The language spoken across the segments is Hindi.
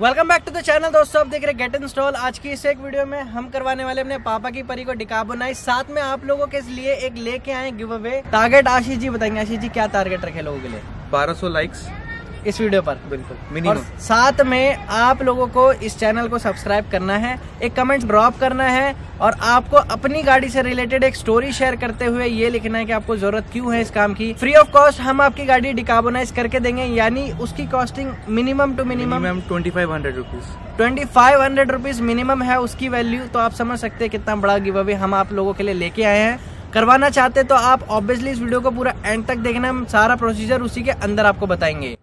Welcome back to the channel दोस्तों। आप देख रहे गेट इंस्टॉल आज की इस एक वीडियो में हम करवाने वाले अपने पापा की परी को डिकार्बोनाइज साथ में आप लोगों के लिए एक लेके आए giveaway. Target Ashish ji, बताएँगे आशीष जी, क्या टारगेट रखे लोगों के लिए? 1200 लाइक्स इस वीडियो पर। बिल्कुल और साथ में आप लोगों को इस चैनल को सब्सक्राइब करना है एक कमेंट ड्रॉप करना है और आपको अपनी गाड़ी से रिलेटेड एक स्टोरी शेयर करते हुए ये लिखना है कि आपको ज़रूरत क्यों है इस काम की। फ्री ऑफ़ कॉस्ट हम आपकी गाड़ी डिकार्बोनाइज करके देंगे यानी उसकी costing minimum to minimum twenty five hundred rupees twenty five hundred rupees minimum है उसकी वैल्यू तो आप समझ सकते हैं कितना बड़ा गिव अवे हम आप लोगों के लिए लेके आए हैं। करवाना चाहते तो आप ऑब्वियसली इस वीडियो को पूरा एंड तक देखना हम सारा प्रोसीजर उसी के अंदर आपको बताएँगे।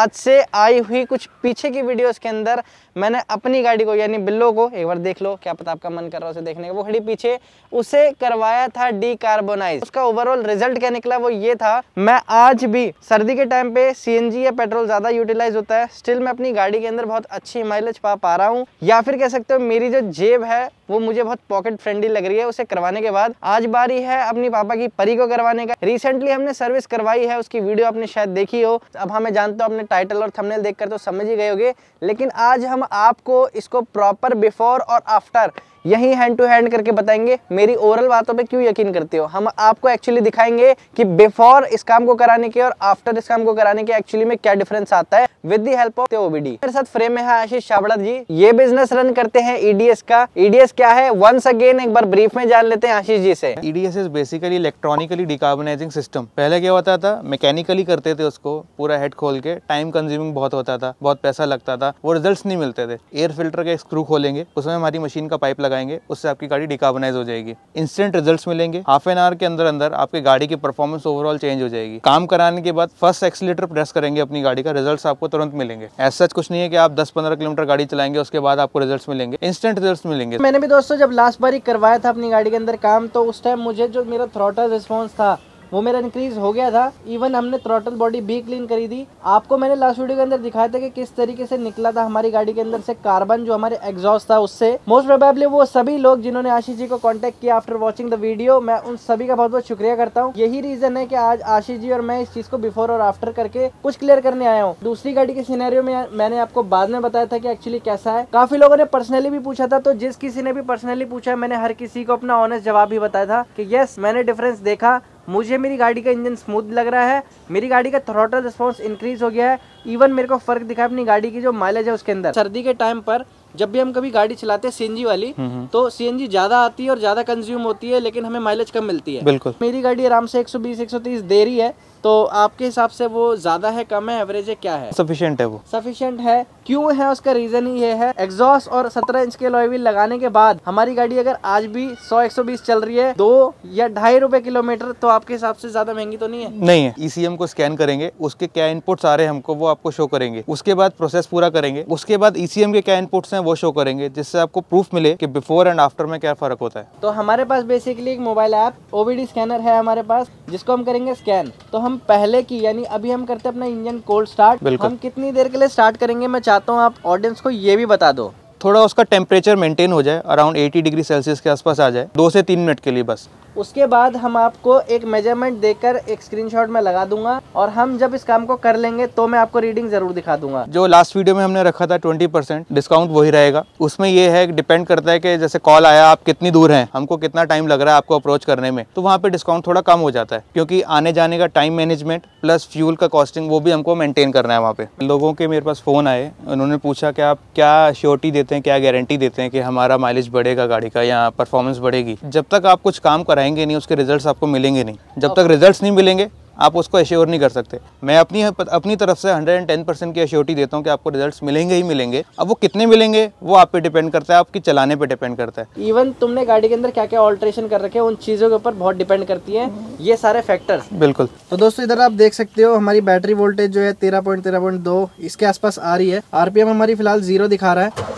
आज से आई हुई कुछ पीछे की वीडियोस के अंदर मैंने अपनी गाड़ी को, यानी बिल्लो को, एक बार देख लो, क्या पता आपका मन कर रहा है उसे देखने का। वो खड़ी पीछे, उसे करवाया था डी कार्बोनाइज उसका ओवरऑल रिज़ल्ट क्या निकला, वो ये था, मैं आज भी, सर्दी के टाइम पे सीएनजी या पेट्रोल ज़्यादा यूटिलाइज होता है स्टिल मैं अपनी गाड़ी के अंदर बहुत अच्छी माइलेज पा पा रहा हूँ। या फिर कह सकते हो, मेरी जो जेब है वो मुझे बहुत पॉकेट फ्रेंडली लग रही है, उसे करवाने के बाद आज बारी है अपनी पापा की परी को करवाने का। रिसेंटली हमने सर्विस करवाई है, उसकी वीडियो आपने शायद देखी हो। अब हमें जानते हो, अपने टाइटल और थंबनेल देखकर तो समझ ही गए होगे। लेकिन आज हम आपको इसको प्रॉपर बिफोर और आफ्टर यही हैंड टू हैंड करके बताएँगे, मेरी ओरल बातों पे क्यों यकीन करते हो? हम आपको एक्चुअली दिखाएँगे कि बिफोर इस काम को कराने के और आफ्टर इस काम को कराने के एक्चुअली में क्या डिफरेंस आता है। With the help of OBD मेरे साथ फ्रेम में है आशीष छाबड़ा जी। ये बिज़नेस रन करते हैं ईडीएस का। ईडीएस क्या है? वंस अगेन एक बार ब्रीफ में जान लेते हैं आशीष जी से। EDS is basically electronically decarbonizing system पहले क्या होता था? मैकेनिकली करते थे उसको पूरा हेड खोल के। टाइम कंज्यूमिंग बहुत होता था, बहुत पैसा लगता था। वो रिज़ल्ट नहीं मिलते थे। एयर फ़िल्टर के स्क्रू खोलेंगे। उसमें हमारी मशीन का पाइप लगाएँगे, उससे आपकी गाड़ी डिकार्बोनाइज हो जाएगी। इंस्टेंट रिजल्ट्स मिलेंगे। हाफ़ एन आवर के अंदर अंदर आपकी गाड़ी की परफॉर्मेंस ओवरऑल चेंज हो जाएगी। काम कराने के बाद फ़र्स्ट एक्सीटर प्रेस करेंगे अपनी गाड़ी का रिज़ल्ट आपको तुरंत मिलेंगे। ऐसा कुछ नहीं है कि आप 10-15 किलोमीटर गाड़ी चलाएँगे, उसके बाद आपको रिज़ल्ट मिलेंगे। इंस्टेंट रिज़ल्ट मिलेंगे। मैंने भी दोस्तों जब लास्ट बार करवाया था अपनी गाड़ी के अंदर काम तो उस टाइम मुझे जो मेरा थ्रोटल रिस्पॉन्स था वो मेरा इंक्रीज हो गया था। इवन हमने थ्रोटल बॉडी भी क्लीन करी थी। आपको मैंने लास्ट वीडियो के अंदर दिखाया था कि किस तरीके से निकला था हमारी गाड़ी के अंदर से कार्बन जो हमारे एग्जॉस्ट था उससे। मोस्ट प्रोबेबली वो सभी लोग जिन्होंने आशीष जी को कॉन्टेक्ट किया आफ्टर वाचिंग द वीडियो मैं उन सभी का बहुत बहुत शुक्रिया करता हूँ। यही रीजन है कि आज आशीष जी और मैं इस चीज़ को बिफोर और आफ्टर करके कुछ क्लियर करने आया हूँ। दूसरी गाड़ी के सिनेरियो में मैंने आपको बाद में बताया था कि एक्चुअली कैसा है। काफ़ी लोगों ने पर्सनली भी पूछा था तो जिस किसी ने भी पर्सनली पूछा मैंने हर किसी को अपना ऑनेस्ट जवाब भी बताया था कि यस मैंने डिफरेंस देखा। मुझे मेरी गाड़ी का इंजन स्मूथ लग रहा है, मेरी गाड़ी का थ्रोटल रिस्पॉन्स इंक्रीज हो गया है इवन मेरे को फ़र्क दिखा अपनी गाड़ी की जो माइलेज है उसके अंदर। सर्दी के टाइम पर जब भी हम कभी गाड़ी चलाते हैं सीएनजी वाली तो सीएनजी ज़्यादा आती है और ज़्यादा कंज्यूम होती है लेकिन हमें माइलेज कम मिलती है। बिल्कुल। मेरी गाड़ी आराम से 120 130 दे रही है तो आपके हिसाब से वो ज़्यादा है कम है एवरेज है क्या है? सफिशियंट है वो। सफिशियंट है। क्यों है उसका रीजन ही ये है? एग्जॉस्ट और 17 इंच के लॉय लगाने के बाद हमारी गाड़ी अगर आज भी 100 120 चल रही है दो या ढाई रुपए किलोमीटर तो आपके हिसाब से ज़्यादा महँगी तो नहीं है? नहीं है। ईसीएम को स्कैन करेंगे उसके क्या इनपुट आ रहे हैं हमको वो आपको शो करेंगे। उसके बाद प्रोसेस पूरा करेंगे। उसके बाद ईसीएम के क्या इनपुट्स हैं वो शो करेंगे जिससे आपको प्रूफ मिले कि बिफोर एंड आफ्टर में क्या फ़र्क होता है। तो हमारे पास बेसिकली एक मोबाइल ऐप ओबीडी स्कैनर है हमारे पास जिसको हम करेंगे स्कैन तो हम पहले की यानी अभी हम करते हैं अपना इंजन कोल्ड स्टार्ट हम कितनी देर के लिए स्टार्ट करेंगे मैं चाहता हूँ आप ऑडियंस को ये भी बता दो। थोड़ा उसका टेम्परेचर मेंटेन हो जाए अराउंड 80 डिग्री सेल्सियस के आसपास आ जाए दो से तीन मिनट के लिए बस। उसके बाद हम आपको एक मेज़रमेंट देकर एक स्क्रीनशॉट में लगा दूँगा और हम जब इस काम को कर लेंगे तो मैं आपको रीडिंग ज़रूर दिखा दूँगा। जो लास्ट वीडियो में हमने रखा था 20 परसेंट डिस्काउंट वही रहेगा। उसमें ये है डिपेंड करता है कि जैसे कॉल आया, आप कितनी दूर हैं, हमको कितना टाइम लग रहा है आपको अप्रोच करने में तो वहाँ पे डिस्काउंट थोड़ा कम हो जाता है, क्योंकि आने जाने का टाइम मैनेजमेंट प्लस फ्यूल का कॉस्टिंग वो भी हमको मेंटेन करना है वहाँ पे। लोगों के मेरे पास फ़ोन आए, उन्होंने पूछा कि आप क्या श्योरिटी देते हैं, क्या गारंटी देते हैं कि हमारा माइलेज बढ़ेगा गाड़ी का या परफॉर्मेंस बढ़ेगी। जब तक आप कुछ काम कराएँगे नहीं उसके रिजल्ट्स आपको मिलेंगे नहीं। जब तक रिजल्ट्स नहीं मिलेंगे आप उसको एश्योर नहीं कर सकते। मैं अपनी अपनी तरफ़ से 110 परसेंट की एश्योरिटी देता हूँ कि आपको रिजल्ट्स मिलेंगे ही मिलेंगे। अब वो कितने मिलेंगे वो आप पे डिपेंड करता है आपकी चलाने पे डिपेंड करता है। इवन तुमने गाड़ी के अंदर क्या क्या ऑल्ट्रेशन कर रखे उन चीज़ों के ऊपर बहुत डिपेंड करती है। ये सारे फैक्टर्स बिल्कुल। तो दोस्तों इधर आप देख सकते हो हमारी बैटरी वोल्टेज जो है तेरह पॉइंट इसके आसपास आ रही है। आरपीएम हमारी फ़िलहाल ज़ीरो दिखा रहा है।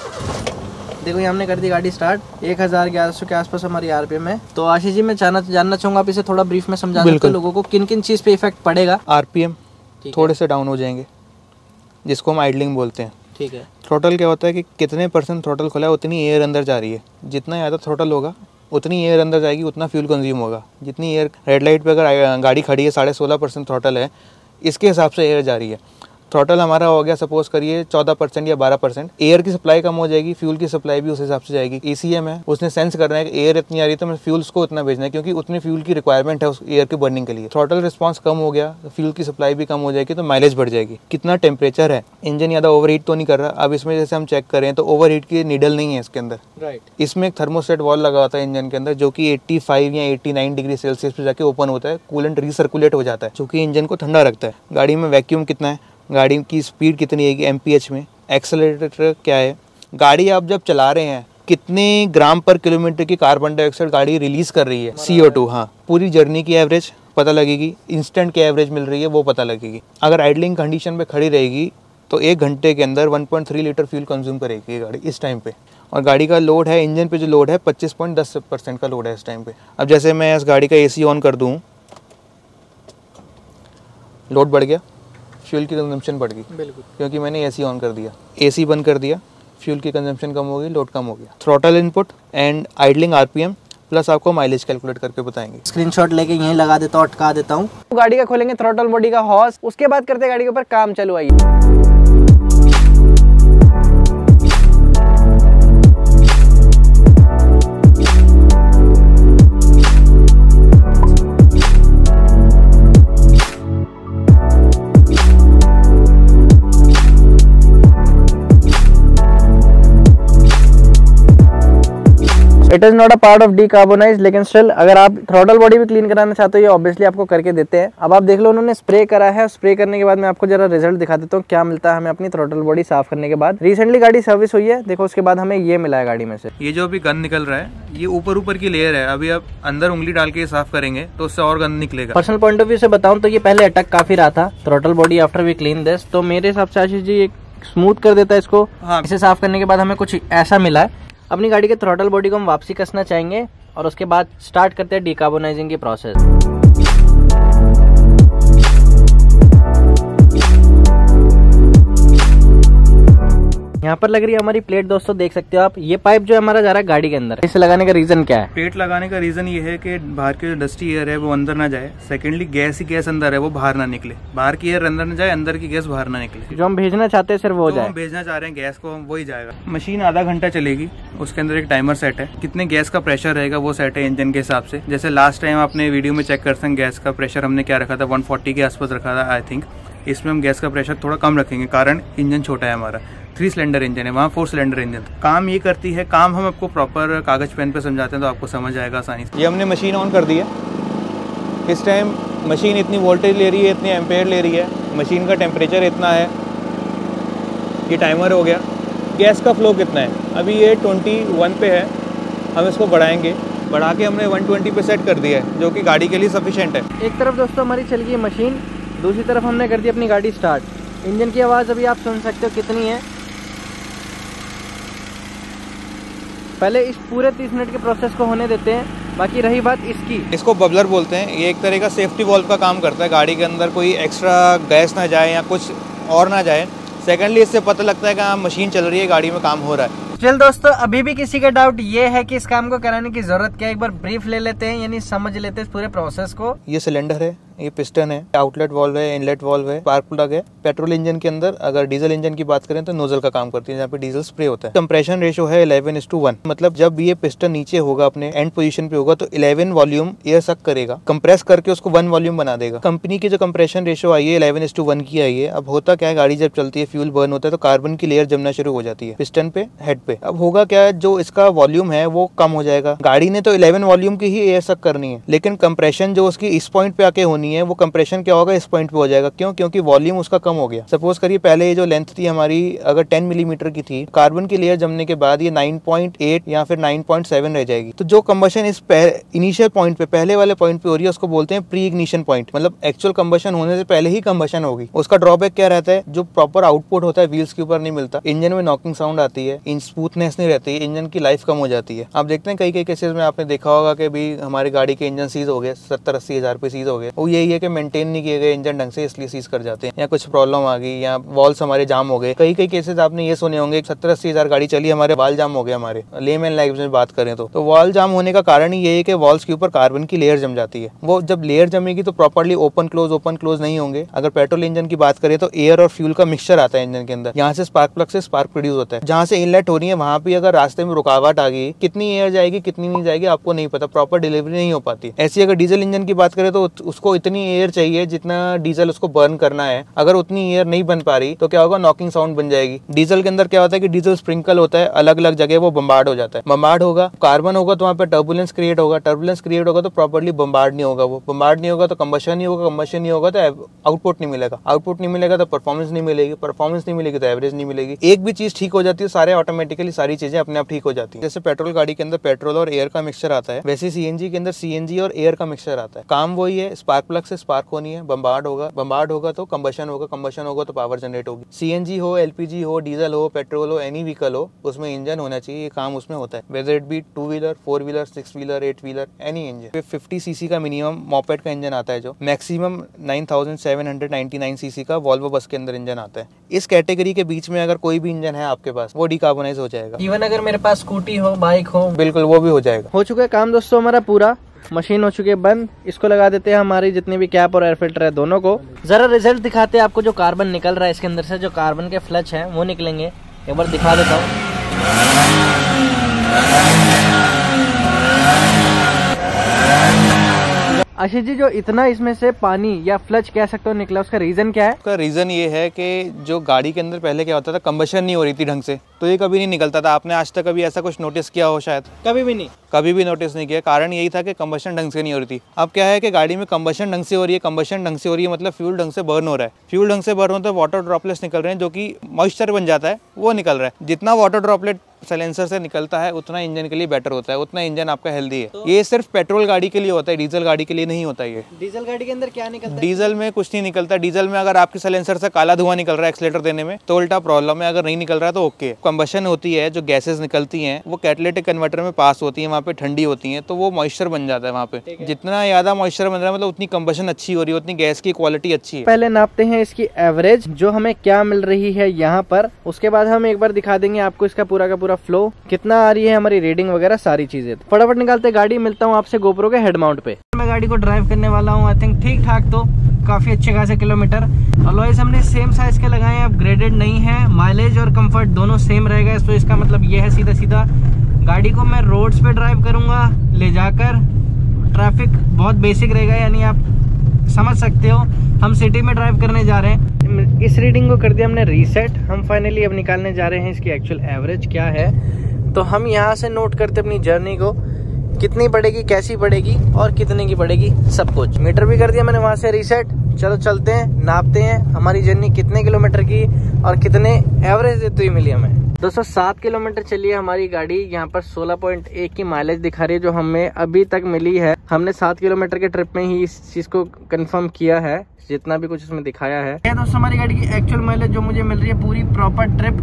देखो ये हमने कर दी गाड़ी स्टार्ट एक हज़ार ग्यारह सौ के आसपास हमारी आरपीएम है। तो आशीष जी मैं जानना जानना चाहूँगा आप इसे थोड़ा ब्रीफ में समझा सकते लोगों को किन किन चीज़ पे इफ़ेक्ट पड़ेगा? आरपीएम। थोड़े से डाउन हो जाएँगे जिसको हम आइडलिंग बोलते हैं। ठीक है। थ्रोटल क्या होता है कि कितने परसेंट थ्रोटल खुला है उतनी एयर अंदर जा रही है। जितना ज़्यादा थ्रोटल होगा उतनी एयर अंदर जाएगी उतना फ्यूल कंज्यूम होगा। जितनी एयर रेड लाइट पे अगर गाड़ी खड़ी है साढ़े सोलह परसेंट थ्रॉटल है इसके हिसाब से एयर जा रही है। थ्रॉटल हमारा हो गया सपोज़ करिए चौदह परसेंट या बारह परसेंट एयर की सप्लाई कम हो जाएगी फ्यूल की सप्लाई भी उस हिसाब से जाएगी। ई है उसने सेंस करना है कि एयर इतनी आ रही है तो मैं फ्यूल्स को इतना भेजना है क्योंकि उतनी फ्यूल की रिक्वायरमेंट है उस एयर के बर्निंग के लिए। थ्रॉटल रिस्पॉन्स कम हो गया फ्यूल की सप्लाई भी कम हो जाएगी तो माइलेज बढ़ जाएगी। कितना टेम्परेचर है? इंजन ज़्यादा ओवर तो नहीं कर रहा। अब इसमें जैसे हम चेक करें तो ओवर की नीडल नहीं है इसके अंदर। राइट इसमें एक थर्मोस्टेट वॉल लगा होता है इंजन के अंदर जो कि 85 या 89 डिग्री सेल्सियस पे जाके ओपन होता है। कूलेंट रिसर्कुलेट हो जाता है जो कि इंजन को ठंडा रखता है। गाड़ी में वैक्यूम कितना है? गाड़ी की स्पीड कितनी है एम पी में। एक्सेलेटर क्या है? गाड़ी आप जब चला रहे हैं कितने ग्राम पर किलोमीटर की कार्बन डाइऑक्साइड गाड़ी रिलीज़ कर रही है? सी ओ टू हाँ। पूरी जर्नी की एवरेज पता लगेगी। इंस्टेंट की एवरेज मिल रही है वो पता लगेगी। अगर आइडलिंग कंडीशन पे खड़ी रहेगी तो एक घंटे के अंदर 1.3 लीटर फ्यूल कंज्यूम करेगी ये गाड़ी इस टाइम पे। और गाड़ी का लोड है इंजन पे जो लोड है 25.10 परसेंट का लोड है इस टाइम पे। अब जैसे मैं इस गाड़ी का एसी ऑन कर दूँ लोड बढ़ गया। फ्यूल की कंजम्पशन बढ़ गई। बिल्कुल। क्योंकि मैंने एसी ऑन कर दिया। एसी बंद कर दिया फ्यूल की कंजम्पशन कम होगी गई लोड कम हो गया। Throttle input and idling RPM plus आपको माइलेज कैलकुलेट करके बताएँगे। स्क्रीनशॉट लेके यहीं लगा देता हूँ अटका देता हूँ। गाड़ी का खोलेंगे थ्रोटल बॉडी का हॉर्स उसके बाद करते हैं गाड़ी के ऊपर काम चलो it is not a part of decarbonize लेकिन स्टिल अगर आप थ्रोटल बॉडी भी क्लीन कराना चाहते हो ये ऑब्वियसली आपको करके देते हैं। अब आप देख लो उन्होंने स्प्रे करा है। स्प्रे करने के बाद मैं आपको जरा रिज़ल्ट दिखा देता हूँ क्या मिलता है हमें अपनी थ्रोटल बॉडी साफ़ करने के बाद। रिसेंटली गाड़ी सर्विस हुई है। देखो उसके बाद हमें ये मिला है गाड़ी में से। ये जो अभी गंद निकल रहा है ये ऊपर ऊपर की लेयर है। अभी आप अंदर उंगली डाल के साफ़ करेंगे तो उससे और गंद निकलेगा। पर्सनल पॉइंट ऑफ़ व्यू से बताऊँ तो ये पहले अटक काफ़ी रहा था। Throttle body after we clean this तो मेरे हिसाब से आशीष जी एक स्मूथ कर देता है इसको। हाँ। इसे साफ़ करने के बाद हमें कुछ ऐसा मिला है। अपनी गाड़ी के थ्रोटल बॉडी को हम वापसी कसना चाहेंगे और उसके बाद स्टार्ट करते हैं डिकार्बोनाइजिंग की प्रोसेस यहाँ पर लग रही है हमारी प्लेट दोस्तों देख सकते हो आप ये पाइप जो है हमारा जा रहा है गाड़ी के अंदर। इसे लगाने का रीजन क्या है? प्लेट लगाने का रीजन ये है कि बाहर की जो डस्टी एयर है वो अंदर ना जाए। सेकेंडली गैस ही गैस अंदर है वो बाहर ना निकले। बाहर की एयर अंदर ना जाए अंदर की गैस बाहर ना निकले। जो हम भेजना चाहते हैं सिर्फ़ वो जाए। भेजना चाह रहे हैं गैस को वो ही जाएगा। मशीन आधा घंटा चलेगी उसके अंदर एक टाइमर सेट है। कितने गैस का प्रेशर रहेगा वो सेट है इंजन के हिसाब से। जैसे लास्ट टाइम आपने वीडियो में चेक कर सकते गैस का प्रेशर हमने क्या रखा था? वन के आसपास रखा था आई थिंक इसमें हम गैस का प्रेशर थोड़ा कम रखेंगे कारण इंजन छोटा है हमारा। थ्री सिलेंडर इंजन है वहाँ फोर सिलेंडर इंजन काम ये करती है काम हम आपको प्रॉपर कागज़ पेन पे समझाते हैं तो आपको समझ आएगा आसानी से। ये हमने मशीन ऑन कर दी है। इस टाइम मशीन इतनी वोल्टेज ले रही है इतनी एम्पेयर ले रही है। मशीन का टेम्परेचर इतना है। ये टाइमर हो गया। गैस का फ्लो कितना है? अभी ये ट्वेंटी वन पे है। हम इसको बढ़ाएँगे। बढ़ा के हमने 120 पे सेट कर दिया है जो कि गाड़ी के लिए सफिशेंट है। एक तरफ़ दोस्तों हमारी चल गई मशीन दूसरी तरफ़ हमने कर दी अपनी गाड़ी स्टार्ट इंजन की आवाज़ अभी आप सुन सकते हो कितनी है। पहले इस पूरे तीस मिनट के प्रोसेस को होने देते हैं बाकी रही बात इसकी। इसको बबलर बोलते हैं। ये एक तरह का सेफ्टी वॉल्व का काम करता है गाड़ी के अंदर कोई एक्स्ट्रा गैस ना जाए या कुछ और ना जाए। सेकेंडली इससे पता लगता है कि हाँ मशीन चल रही है गाड़ी में काम हो रहा है। चल दोस्तों अभी भी किसी का डाउट ये है कि इस काम को कराने की ज़रूरत क्या? एक बार ब्रीफ ले लेते हैं यानी समझ लेते हैं पूरे प्रोसेस को। ये सिलेंडर है। ये पिस्टन है, आउटलेट वॉल्व है, इनलेट वॉल्व है स्पार्क प्लग है। पेट्रोल इंजन के अंदर अगर डीजल इंजन की बात करें तो नोजल का काम करती है, जहाँ पे डीजल स्प्रे होता है। कंप्रेशन रेशो है इलेवन इस टू वन। मतलब जब ये पिस्टन नीचे होगा, अपने एंड पोजिशन पे होगा तो इलेवन वॉल्यूम एयर सक करेगा। कंप्रेस करके उसको वन वॉल्यूम बना देगा। कंपनी की जो कंप्रेशन रेशो आई है, इलेवन इस टू वन की आई है, अब होता क्या है, गाड़ी जब चलती है, फ्यूल बर्न होता है तो कार्बन की लेयर जमना शुरू हो जाती है, पिस्टन पे, हेड पे। अब होगा क्या, जो इसका वॉल्यूम है, वो कम हो जाएगा। गाड़ी ने तो इलेवन वॉल्यूम की ही एयर सक करनी है, लेकिन कंप्रेशन जो उसकी इस पॉइंट पे आके होनी है वो कंप्रेशन क्या होगा, इस पॉइंट पे हो जाएगा। क्यों? क्योंकि वॉल्यूम उसका कम हो गया। सपोज़ करिए, पहले ये जो लेंथ थी हमारी, अगर 10 मिलीमीटर की थी कार्बन की लेयर जमने के बाद ये 9.8 या फिर 9.7 रह जाएगी। तो जो कम्बशन इस इनिशियल पॉइंट पे, पहले वाले पॉइंट पे हो रही है, उसको बोलते हैं प्री इग्निशन पॉइंट मतलब एक्चुअल कम्बशन होने से पहले ही कम्बशन होगी। उसका ड्रॉबैक क्या रहता है? जो प्रॉपर आउटपुट होता है व्हील्स के ऊपर नहीं मिलता। इंजन में नॉकिंग साउंड आती है इन स्मूथनेस नहीं रहती है इंजन की लाइफ कम हो जाती है। आप देखते हैं कई कई केसेस में आपने देखा होगा कि भी हमारी गाड़ी के इंजन सीज हो गए, सत्तर, अस्सी हज़ार पे सीज हो गए। वो यही है कि मेंटेन नहीं किए गए इंजन ढंग से इसलिए सीज कर जाते हैं। या कुछ प्रॉब्लम आ गई या वॉल्स हमारे जाम हो गए। कई कई केसेस आपने ये सुने होंगे सत्तर अस्सी हज़ार गाड़ी चली हमारे वाल जाम हो गए हमारे। लेम एंड लाइफ में बात करें तो, तो वॉल जाम होने का कारण ये है कि वॉल्स के ऊपर कार्बन की लेयर जम जाती है। वो जब लेयर जमेगी तो properly open close open close नहीं होंगे। अगर पेट्रोल इंजन की बात करें तो एयर और फ्यूल का मिक्सचर आता है इंजन के अंदर। यहाँ से स्पार्क प्लग से स्पार्क प्रोड्यूस होता है। जहाँ से इनलेट हो रही है वहाँ पे अगर रास्ते में रुकावट आ गई कितनी एयर जाएगी कितनी नहीं जाएगी आपको नहीं पता। प्रॉपर डिलीवरी नहीं हो पाती। ऐसी अगर डीजल इंजन की बात करें तो उसको इतनी एयर चाहिए, जितना डीजल उसको बर्न करना है, अगर उतनी एयर नहीं बन पा रही तो क्या होगा? नॉकिंग साउंड बन जाएगी। डीजल के अंदर क्या होता है कि डीजल स्प्रिंकल होता है अलग अलग जगह वो बम्बार्ड हो जाता है। बम्बार्ड होगा कार्बन होगा तो वहाँ पे टर्बुलेंस क्रिएट होगा। टर्बुलेंस क्रिएट होगा तो प्रॉपरली बम्बार्ड नहीं होगा वो। बम्बार्ड नहीं होगा तो कंबशन नहीं होगा कंबशन नहीं होगा तो आउटपुट नहीं मिलेगा। आउटपुट नहीं मिलेगा तो परफॉर्मेंस नहीं मिलेगी। परफॉर्मेंस नहीं मिलेगी तो एवरेज नहीं मिलेगी। एक भी चीज़ ठीक हो जाती है, सारे ऑटोमेटिकली सारी चीज़ें अपने आप ठीक हो जाती है। जैसे पेट्रोल गाड़ी के अंदर पेट्रोल और एयर का मिक्सचर आता है, वैसे सीएनजी के अंदर सीएनजी और एयर का मिक्सचर आता है। काम वही है स्पार्क प्लग से स्पार्क होनी है बम्बार्ड होगा। बम्बार्ड होगा तो कम्बशन होगा कंबशन होगा तो पावर जनरेट होगी। सीएनजी हो एलपीजी हो डीजल हो पेट्रोल हो एनी व्हीकल हो उसमें इंजन होना चाहिए ये काम उसमें होता है। Whether it be two wheeler four wheeler six wheeler eight wheeler any engine fifty CC का मिनिमम मोपेट का इंजन आता है जो। Maximum nine thousand seven hundred ninety nine CC का वॉल्वो बस के अंदर इंजन आता है। इस कैटेगरी के बीच में अगर कोई भी इंजन है आपके पास वो डिकार्बोनाइज हो जाएगा। इवन अगर मेरे पास स्कूटी हो बाइक हो बिल्कुल वो भी हो जाएगा। हो चुका है काम दोस्तों हमारा पूरा। मशीन हो चुकी है, बंद। इसको लगा देते हैं हमारी जितनी भी कैप और एयर फ़िल्टर है दोनों को। जरा रिज़ल्ट दिखाते हैं आपको जो कार्बन निकल रहा है इसके अंदर से। जो कार्बन के फ्लच हैं, वो निकलेंगे। एक बार दिखा देता हूँ। आशीष जी जो इतना इसमें से पानी या फ्लच कह सकते हो निकला उसका रीजन क्या है? उसका रीजन ये है कि जो गाड़ी के अंदर पहले क्या होता था कंबशन नहीं हो रही थी ढंग से तो ये कभी नहीं निकलता था। आपने आज तक कभी ऐसा कुछ नोटिस किया हो शायद? कभी भी नहीं। कभी भी नोटिस नहीं किया। कारण यही था कि कंबशन ढंग से नहीं हो रही थी। अब क्या है कि गाड़ी में कंबशन ढंग से हो रही है कम्बशन ढंग से हो रही है मतलब फ्यूल ढंग से बर्न हो रहा है। फ्यूल ढंग से बर्न होता है वाटर ड्रॉपलेट्स निकल रहे हैं जो कि मॉइस्चर बन जाता है वो निकल रहा है। जितना वाटर ड्रॉपलेट सलेंसर से निकलता है उतना इंजन के लिए बेटर होता है उतना इंजन आपका हेल्दी है। तो ये सिर्फ़ पेट्रोल गाड़ी के लिए होता है डीजल गाड़ी के लिए नहीं होता ये। डीजल गाड़ी के अंदर क्या निकलता है? डीजल में कुछ नहीं निकलता। डीजल में अगर आपके सलेंसर से काला धुआँ निकल रहा है एक्सलेटर देने में तो उल्टा प्रॉब्लम है। अगर नहीं निकल रहा है तो ओके कंबशन होती है जो गैसेज निकलती है वो कैटलेटिक कन्वर्टर में पास होती है वहाँ पे ठंडी होती है तो वो मॉइस्चर बन जाता है वहाँ पे। जितना ज़्यादा मॉइस्चर बन रहा है मतलब उतनी कंबशन अच्छी हो रही है उतनी गैस की क्वालिटी अच्छी है। पहले नापते हैं इसकी एवरेज जो हमें क्या मिल रही है यहाँ पर। उसके बाद हम एक बार दिखा देंगे आपको इसका पूरा का पूरा फ्लो कितना कितना आ रही है हमारी रीडिंग वगैरह, सारी चीज़ें। फटाफट निकालते गाड़ी, मिलता हूँ आपसे गोप्रो के हेड माउंट पे। मैं गाड़ी को ड्राइव करने वाला हूँ आई थिंक ठीक ठाक तो काफ़ी अच्छे खासे किलोमीटर अलॉयस हमने सेम साइज़ के लगाए हैं अपग्रेडेड नहीं है माइलेज और कंफर्ट दोनों सेम रहेगा तो इसका मतलब ये है सीधा सीधा गाड़ी को मैं रोड्स पे ड्राइव करूँगा, ले जाकर ट्रैफ़िक बहुत बेसिक रहेगा, यानी आप समझ सकते हो, हम सिटी में ड्राइव करने जा रहे हैं। इस रीडिंग को कर दिया, हमने रीसेट हम फाइनली अब निकालने जा रहे हैं इसकी एक्चुअल एवरेज क्या है। तो हम यहाँ से नोट करते अपनी जर्नी को, कितनी पड़ेगी, कैसी पड़ेगी और कितने की पड़ेगी, सब कुछ। मीटर भी कर दिया मैंने वहाँ से रीसेट चलो चलते हैं, नापते हैं, हमारी जर्नी कितने किलोमीटर की और कितने एवरेज देती हुई मिली हमें। दोस्तों, सात किलोमीटर चली है हमारी गाड़ी, यहाँ पर 16.1 की माइलेज दिखा रही है, जो हमें अभी तक मिली है। हमने सात किलोमीटर के ट्रिप में ही इस चीज़ को कंफर्म किया है, जितना भी कुछ उसमें दिखाया है। दोस्तों हमारी गाड़ी की एक्चुअल माइलेज जो मुझे मिल रही है, पूरी प्रॉपर ट्रिप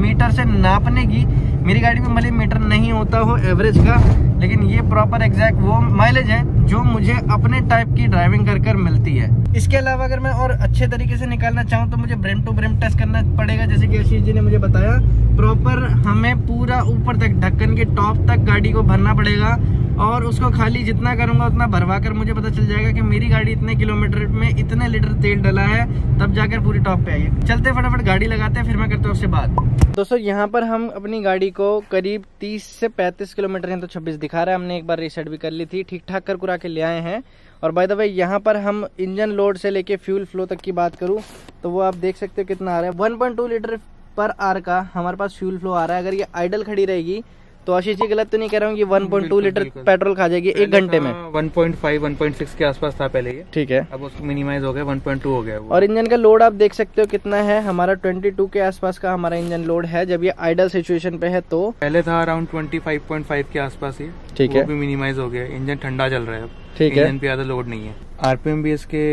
मीटर से नापने की। मेरी गाड़ी में भले मीटर नहीं होता हो एवरेज का, लेकिन ये प्रॉपर एग्जैक्ट वो माइलेज है, जो मुझे अपने टाइप की ड्राइविंग कर कर मिलती है। इसके अलावा अगर मैं और अच्छे तरीके से निकालना चाहूँ तो मुझे ब्रेम टू ब्रेम टेस्ट करना पड़ेगा, जैसे कि आशीष जी ने मुझे बताया। प्रॉपर हमें पूरा ऊपर तक, ढक्कन के टॉप तक गाड़ी को भरना पड़ेगा। और उसको खाली जितना करूँगा, उतना भरवा कर मुझे पता चल जाएगा कि मेरी गाड़ी इतने किलोमीटर में इतने लीटर तेल डला है, तब जाकर पूरी टॉप पे आई चलते फटाफट गाड़ी लगाते हैं, फिर मैं करता हूँ उससे बात दोस्तों, यहाँ पर हम अपनी गाड़ी को करीब 30 से 35 किलोमीटर है तो 26 दिखा रहा है, हमने एक बार रिसेट भी कर ली थी ठीक ठाक कर कुरा के ले आए हैं। और बाय द वे यहाँ पर हम इंजन लोड से लेके फ्यूल फ्लो तक की बात करूँ तो वो आप देख सकते हो कितना आ रहा है। वन लीटर पर आर का हमारे पास फ्यूल फ्लो आ रहा है। अगर ये आइडल खड़ी रहेगी तो आशीष जी गलत तो नहीं कह रहा हूँ कि 1.2 लीटर पेट्रोल खा जाएगी एक घंटे में। 1.5 1.6 के आसपास था पहले ये। ठीक है। अब उसको मिनिमाइज हो गया 1.2 हो गया और इंजन का लोड आप देख सकते हो कितना है। हमारा 22 के आसपास का हमारा इंजन लोड है। जब ये आइडल सिचुएशन पे है तो। पहले था अराउंड 25.5 के आसपास ही ठीक है। मिनिमाइज हो गया। इंजन ठंडा चल रहा है ठीक है। इंजन पे ज़्यादा लोड नहीं है। आरपीएम भी इसके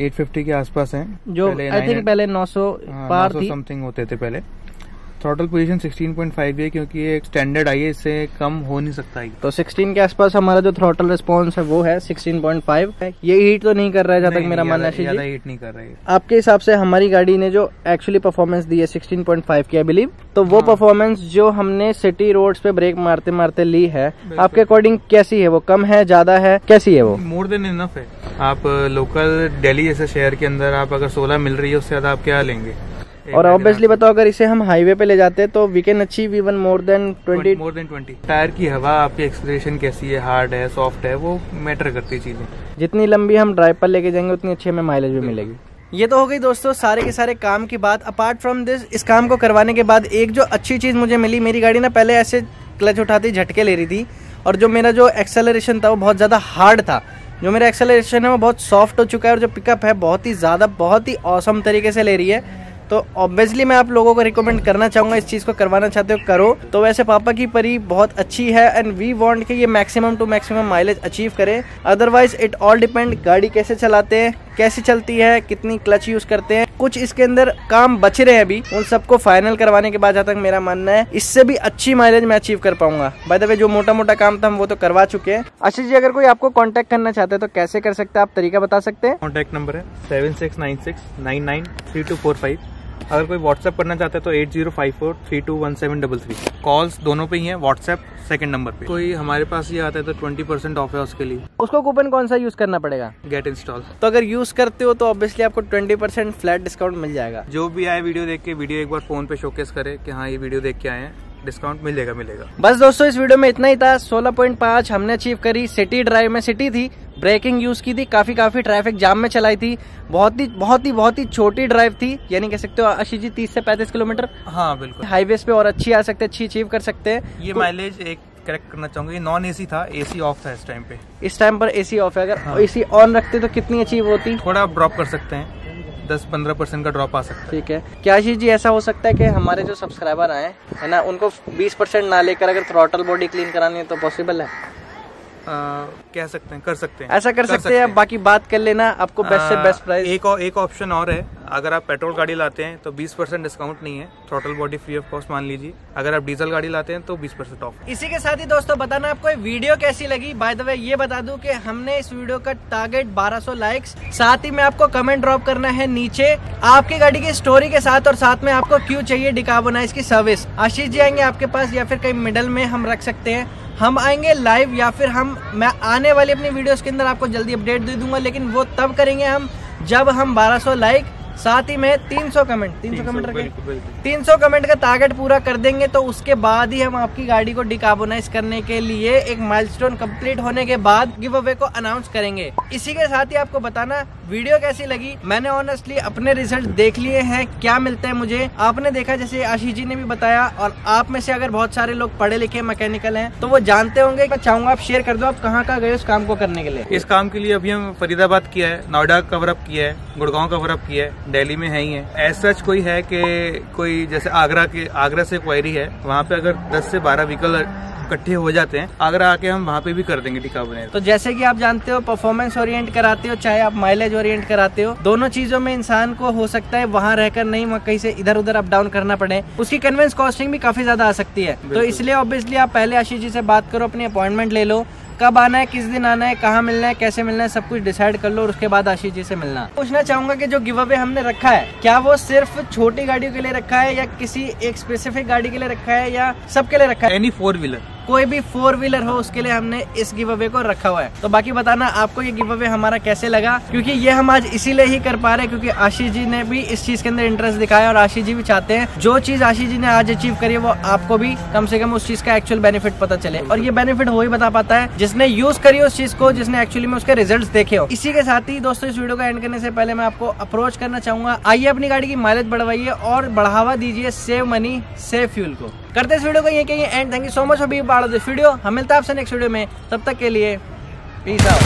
850 के आसपास है। जो आई थिंक पहले 900 पार थी। समथिंग होते थे पहले। थ्रॉटल पोजीशन 16.5 है क्योंकि ये एक स्टैंडर्ड आई है इससे कम हो नहीं सकता है तो 16 के आसपास हमारा जो थ्रोटल रिस्पॉन्स है वो है 16.5 है ये हीट तो नहीं कर रहा है जहाँ तक मेरा मानना है ज़्यादा हीट नहीं कर रही है आपके हिसाब से हमारी गाड़ी ने जो एक्चुअली परफॉर्मेंस दी है 16.5 की आई बिलीव तो वो हाँ। परफॉर्मेंस जो हमने सिटी रोड पे ब्रेक मारते मारते ली है आपके अकॉर्डिंग कैसी है? वो कम है ज़्यादा है? कैसी है वो? मोर देन इनफ है। आप लोकल दिल्ली जैसे शहर के अंदर आप अगर 16 मिल रही है उससे ज़्यादा आप क्या लेंगे? और ऑब्वियसली बताओ अगर इसे हम हाईवे पे ले जाते हैं तो we can achieve even more than 20 more than 20 tyre की हवा आपकी एक्सलेशन कैसी है? हार्ड है सॉफ्ट है वो मैटर करती चीज़ें। जितनी लंबी हम ड्राइव पर लेके जाएँगे उतनी अच्छी हमें माइलेज भी मिलेगी। ये तो हो गई दोस्तों सारे के सारे काम की बात। अपार्ट फ्रॉम दिस इस काम को करवाने के बाद एक जो अच्छी चीज़ मुझे मिली मेरी गाड़ी ना पहले ऐसे क्लच उठाती झटके ले रही थी और जो मेरा जो एक्सेलरेशन था वो बहुत ज़्यादा हार्ड था। जो मेरा एक्सेलरेशन है वो बहुत सॉफ्ट हो चुका है और जो पिकअप है बहुत ही ज़्यादा बहुत ही औसम तरीके से ले रही है। तो ऑब्वियसली मैं आप लोगों को रिकमेंड करना चाहूँगा, इस चीज़ को करवाना चाहते हो, करो। तो वैसे पापा की परी बहुत अच्छी है एंड वी वांट कि ये maximum to maximum mileage achieve करे। अदरवाइज़ इट ऑल डिपेंड गाड़ी कैसे चलाते हैं, कैसी चलती है, कितनी क्लच यूज़ करते हैं। कुछ इसके अंदर काम बच रहे हैं अभी, उन सबको फाइनल करवाने के बाद जहाँ तक मेरा मानना है, इससे भी अच्छी माइलेज मैं अचीव कर पाऊँगा। बाय द वे जो मोटा मोटा काम था, हम वो तो करवा चुके हैं। आशीष जी, अगर कोई आपको कांटेक्ट करना चाहते हैं तो कैसे कर सकते हैं? आप तरीका बता सकते हैं? कॉन्टैक्ट नंबर है seven six nine six nine nine three two four five अगर कोई व्हाट्सएप करना चाहता है तो eight zero five four three two one seven double three calls दोनों पे ही हैं व्हाट्सएप सेकंड नंबर पे। कोई हमारे पास ये आता है तो ट्वेंटी परसेंट ऑफ़ है उसके लिए। उसको कूपन कौन सा यूज़ करना पड़ेगा? गेट इंस्टॉल तो अगर यूज़ करते हो तो ऑब्वियसली आपको 20% परसेंट फ्लैट डिस्काउंट मिल जाएगा। जो भी आए वीडियो देख के वीडियो एक बार फ़ोन पे शोकेस करे कि हाँ ये वीडियो देख के आए हैं। डिस्काउंट मिलेगा मिलेगा। बस दोस्तों इस वीडियो में इतना ही था। 16.5 हमने अचीव करी। सिटी ड्राइव में सिटी थी। ब्रेकिंग यूज़ की थी। काफ़ी काफ़ी ट्रैफ़िक जाम में चलाई थी। बहुत ही बहुत ही बहुत ही छोटी ड्राइव थी। यानी कह सकते हो आशीष जी तीस से पैंतीस किलोमीटर। हाँ बिल्कुल। हाईवे पे और अच्छी आ सकते अच्छी अचीव कर सकते। हैं ये माइलेज एक करेक्ट करना चाहूँगा। ये नॉन एसी था। एसी ऑफ़ था इस टाइम पे। इस टाइम पर एसी ऑफ़ है। अगर हाँ। एसी ऑन रखते तो कितनी अचीव होती? थोड़ा आप ड्रॉप कर सकते हैं। दस पंद्रह परसेंट का ड्रॉप आ सकता है। ठीक है। क्या जी ऐसा हो सकता है कि हमारे जो सब्सक्राइबर आए है ना, उनको 20 परसेंट ना लेकर अगर थ्रोटल बॉडी क्लीन करानी है तो पॉसिबल है? कह सकते हैं कर सकते हैं। ऐसा कर कर सकते सकते हैं। बाकी बात कर लेना आपको बेस्ट से बेस्ट प्राइस एक और एक ऑप्शन और है। अगर आप पेट्रोल गाड़ी लाते हैं तो 20 परसेंट डिस्काउंट नहीं है। Total body free of cost मान लीजिए। अगर आप डीजल गाड़ी लाते हैं तो 20 परसेंट ऑफ़ इसी के साथ ही दोस्तों बताना आपको ये वीडियो कैसी लगी। बाय द वे ये बता दूँ कि हमने इस वीडियो का टारगेट 1200 लाइक्स साथ ही में आपको कमेंट ड्रॉप करना है नीचे आपकी गाड़ी की स्टोरी के साथ और साथ में आपको क्यों चाहिए डिकार्बोनाइज की सर्विस आशीष जी आएँगे आपके पास या फिर कहीं मिडल में हम रख सकते हैं। हम आएँगे लाइव या फिर हम, मैं आने वाली अपनी वीडियोस के अंदर आपको जल्दी अपडेट दे दूँगा, लेकिन वो तब करेंगे हम जब हम 1200 लाइक साथ ही में 300 कमेंट 300 कमेंट रखें। बिल्कुल बिल्कुल। 300 कमेंट का टारगेट पूरा कर देंगे तो उसके बाद ही हम आपकी गाड़ी को डिकार्बोनाइज करने के लिए एक माइलस्टोन कंप्लीट होने के बाद गिव अवे को अनाउंस करेंगे। इसी के साथ ही आपको बताना वीडियो कैसी लगी? मैंने ऑनेस्टली अपने रिज़ल्ट देख लिए हैं क्या मिलता है मुझे? आपने देखा जैसे आशीष जी ने भी बताया और आप में से अगर बहुत सारे लोग पढ़े लिखे मैकेनिकल हैं तो वो जानते होंगे मैं चाहूँगा आप शेयर कर दो आप कहाँ कहाँ गए उस काम को करने के लिए? इस काम के लिए अभी हम फरीदाबाद किया है नोएडा कवर अप किया है गुड़गांव कवर अप किया है दिल्ली में है ही है। एज सच कोई है कि कोई जैसे आगरा के आगरा से क्वायरी है वहाँ पे अगर 10 से 12 व्हीकल इकट्ठे हो जाते हैं आगरा आके हम वहाँ पे भी कर देंगे टिका बने तो जैसे कि आप जानते हो परफॉर्मेंस ओरिएंट कराते हो चाहे आप माइलेज ओरिएंट कराते हो दोनों चीज़ों में इंसान को हो सकता है वहाँ रहकर नहीं वहाँ कहीं से इधर उधर अप डाउन करना पड़े। उसकी कन्वेंस कॉस्टिंग भी काफ़ी ज़्यादा आ सकती है। तो इसलिए ऑब्वियसली आप पहले आशीष जी से बात करो अपनी अपॉइंटमेंट ले लो कब आना है, किस दिन आना है, कहाँ मिलना है, कैसे मिलना है, सब कुछ डिसाइड कर लो और उसके बाद आशीष जी से मिलना। पूछना चाहूँगा कि जो गिव अवे हमने रखा है, क्या वो सिर्फ़ छोटी गाड़ियों के लिए रखा है या किसी एक स्पेसिफिक गाड़ी के लिए रखा है या सबके लिए रखा है? एनी फोर व्हीलर कोई भी फोर व्हीलर हो, उसके लिए हमने इस गिव अवे को रखा हुआ है। तो बाकी बताना, आपको ये गिव अवे हमारा कैसे लगा? क्योंकि ये हम आज इसीलिए ही कर पा रहे हैं क्योंकि आशीष जी ने भी इस चीज़ के अंदर इंटरेस्ट दिखाया और आशीष जी भी चाहते हैं। जो चीज़ आशीष जी ने आज अचीव करी है, वो आपको भी कम से कम उस चीज़ का एक्चुअल बेनिफिट पता चले। और ये बेनिफिट हो ही बता पाता है, जिसने यूज़ करी उस चीज़ को, जिसने एक्चुअली में उसके रिज़ल्ट देखे हो। इसी के साथ ही दोस्तों, इस वीडियो को एंड करने से पहले मैं आपको अप्रोच करना चाहूँगा। आइए अपनी गाड़ी की माइलेज बढ़वाइए और बढ़ावा दीजिए सेव मनी सेव फ्यूल को। करते इस वीडियो को ये कहिए and thank you so much for be part of this video हम मिलते हैं आपसे नेक्स्ट वीडियो में. तब तक के लिए पीस आउट